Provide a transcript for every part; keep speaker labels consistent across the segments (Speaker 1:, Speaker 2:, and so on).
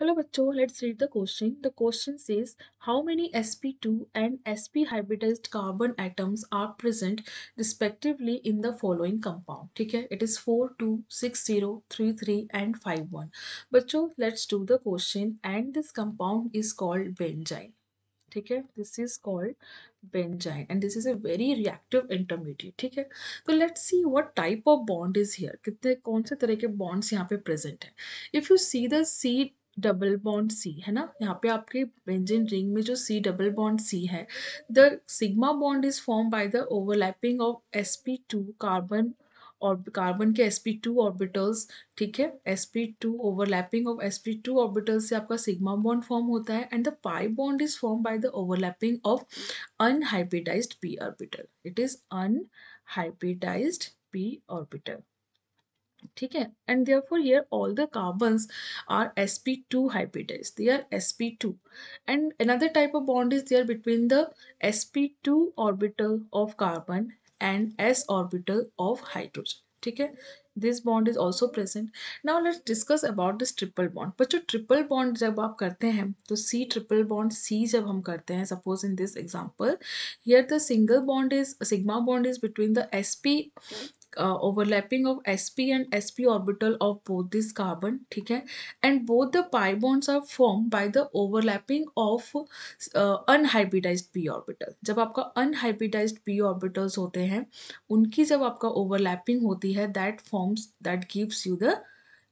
Speaker 1: Hello बच्चों let's read the question the question says how many S P two and S P hybridize carbon atoms are present respectively in the following compound ठीक है? It is four two six zero three three and five one बच्चों let's do the question and this compound is called benzyne ठीक है? This is called benzyne and this is a very reactive intermediate ठीक है? तो let's see what type of bond is here कितने, कौन से तरह के बॉन्ड्स यहाँ पे प्रेजेंट है? If you see the C double bond C है ना? यहाँ पे आपके बेंजिन रिंग में जो सी डबल बॉन्ड सी है the sigma bond is form by the overlapping of S P two carbon और कार्बन के sp2 ऑर्बिटल्स ठीक है? sp2 overlapping of sp2 orbitals से आपका सिग्मा बॉन्ड फॉर्म होता है and the pi bond is form by the overlapping of unhybridized p orbital it is unhybridized p orbital ठीक है? And therefore here all the carbons are sp2 hybridized. They are sp2 and another type of bond is there between the sp2 orbital of carbon and s orbital of hydrogen. ठीक है? This bond is also present now let's discuss about this triple bond बच्चों triple bond जब आप करते हैं तो C triple bond C जब हम करते हैं suppose in this example here the single bond is sigma bond is between the S P uh, overlapping of sp and sp orbital of both this carbon ठीक है and both the pi bonds are formed by the overlapping of uh, unhybridized p orbital जब आपका unhybridized p orbitals होते हैं उनकी जब आपका overlapping होती है that forms that gives you the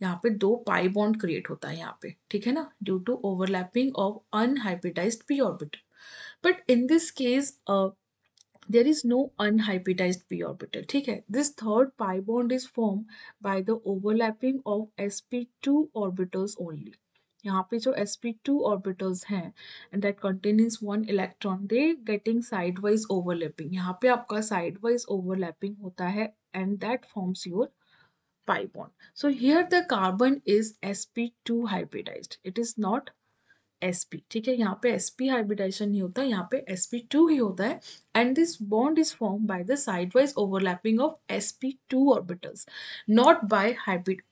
Speaker 1: यहाँ पे दो पाई बॉन्ड क्रिएट होता है यहाँ पे ठीक है ना due to overlapping of unhybridized p orbital but in this case there is no unhybridize p orbital ठीक है? This third pi bond is form by the overlapping of S P two orbitals only यहाँ पे जो sp2 orbitals हैं and that containing one electron they getting sidewise overlapping यहाँ पे आपका sideways overlapping होता है and that forms your pi bond so here the carbon is sp2 hybridized it is not S P ठीक है? यहाँ पे sp हाइब्रिडाइजेशन नहीं होता, यहाँ पे sp2 ही होता है and this bond is form by the sidewise overlapping of sp2 orbitals not by hybrid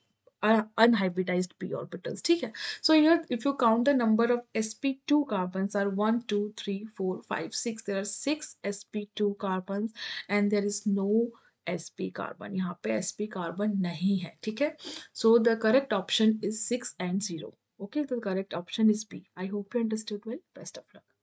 Speaker 1: unhybridized p orbitals ठीक है? So here if you count the number of sp2 two carbons are one two three four five six there are six S P two carbons and there is no S P carbon यहाँ पे S P carbon नहीं है, ठीक है? So the correct option is six and zero Okay, the correct option is B. I hope you understood well. Best of luck.